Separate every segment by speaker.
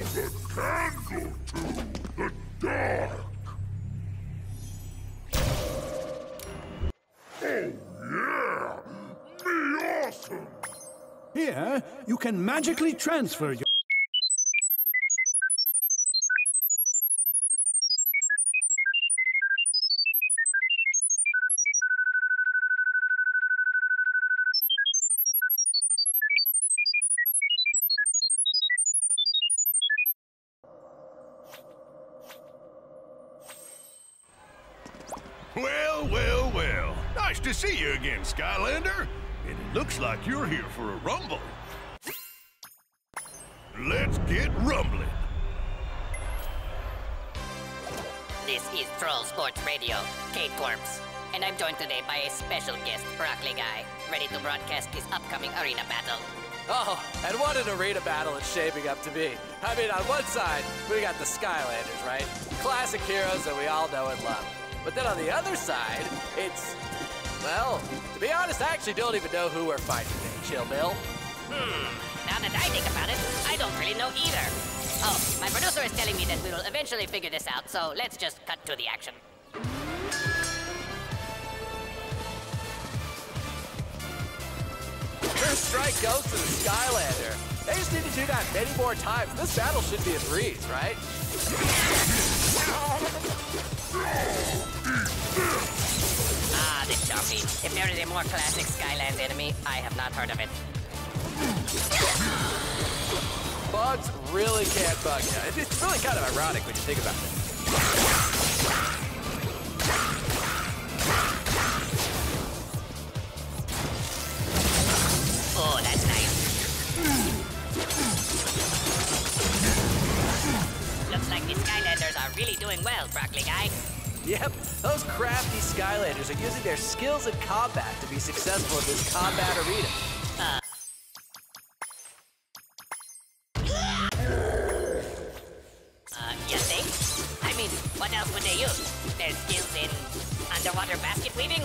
Speaker 1: the candle to the dark. Oh yeah! Be awesome!
Speaker 2: Here, you can magically transfer your...
Speaker 3: Well, well, well. Nice to see you again, Skylander. And it looks like you're here for a rumble. Let's get rumbling.
Speaker 4: This is Troll Sports Radio, Kate Corpse, and I'm joined today by a special guest, Broccoli Guy, ready to broadcast his upcoming arena battle.
Speaker 5: Oh, and what an arena battle it's shaping up to be. I mean, on one side, we got the Skylanders, right? Classic heroes that we all know and love. But then on the other side, it's, well, to be honest, I actually don't even know who we're fighting today, Chill Bill.
Speaker 4: Hmm, now that I think about it, I don't really know either. Oh, my producer is telling me that we will eventually figure this out, so let's just cut to the action.
Speaker 5: First strike goes to the Skylander. They just need to do that many more times. This battle should be a breeze, right?
Speaker 4: Ah, this Sharpie. If there is a more classic Skylands enemy, I have not heard of it.
Speaker 5: Bugs really can't bug you. It's really kind of ironic when you think about it.
Speaker 4: Really doing well, Broccoli Guy.
Speaker 5: Yep, those crafty Skylanders are using their skills in combat to be successful in this combat arena.
Speaker 4: Uh. Uh, you think? I mean, what else would they use? Their skills in underwater basket weaving?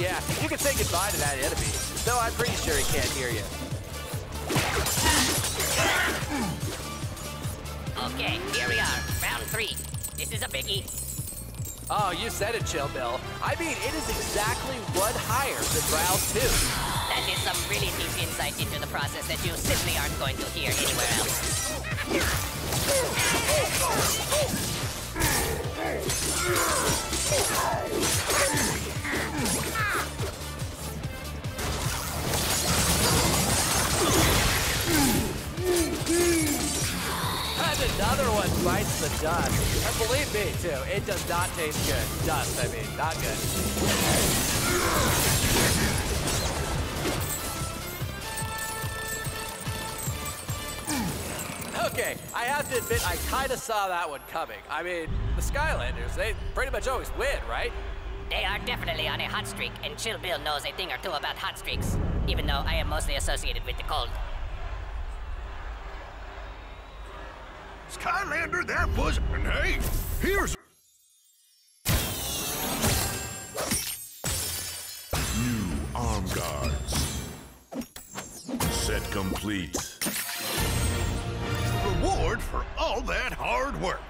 Speaker 5: Yeah, you can say goodbye to that enemy. Though I'm pretty sure he can't hear you.
Speaker 4: Okay, here we are, round three. This is a biggie.
Speaker 5: Oh, you said it, Chill Bill. I mean, it is exactly one higher than round two.
Speaker 4: That is some really deep insight into the process that you simply aren't going to hear anywhere else.
Speaker 5: Another one bites the dust. And believe me, too, it does not taste good. Dust, I mean, not good. Okay, I have to admit, I kind of saw that one coming. I mean, the Skylanders, they pretty much always win, right?
Speaker 4: They are definitely on a hot streak, and Chill Bill knows a thing or two about hot streaks, even though I am mostly associated with the cold.
Speaker 3: Skylander, that was. And hey, here's.
Speaker 1: New arm guards. Set complete.
Speaker 3: Reward for all that hard work.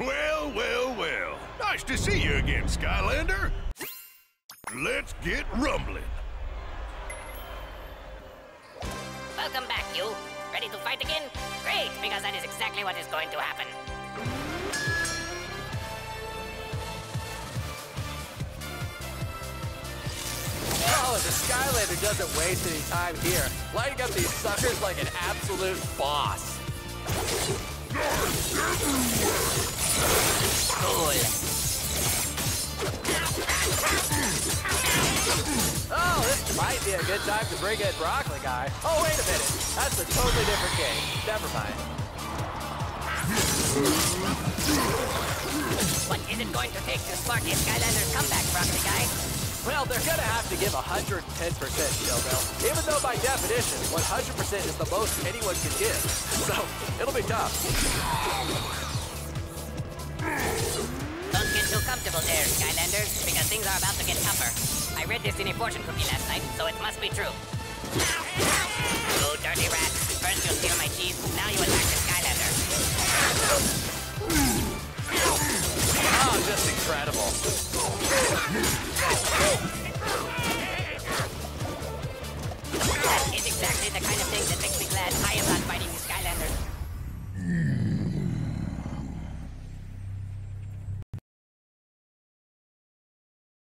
Speaker 3: Well, well, well. Nice to see you again, Skylander. Let's get rumbling.
Speaker 4: Welcome back, you. Ready to fight again? Great, because that is exactly what is going to happen.
Speaker 5: Oh, the Skylander doesn't waste any time here, lighting up these suckers like an absolute boss.
Speaker 4: Cool.
Speaker 5: Oh, this might be a good time to bring in Broccoli Guy. Oh, wait a minute. That's a totally different game. Never mind.
Speaker 4: What is it going to take to spark a Skylander's comeback, Broccoli Guy?
Speaker 5: Well, they're gonna have to give 110% Chill Bill. Even though by definition, 100% is the most anyone can give. So, it'll be tough.
Speaker 4: Don't get too comfortable there, Skylanders, because things are about to get tougher. I read this in a fortune cookie last night, so it must be true. You dirty rat. First you steal my cheese, now you attack the Skylander.
Speaker 5: Oh, just incredible.
Speaker 4: That is exactly the kind of thing that makes me glad I am not fighting the Skylanders.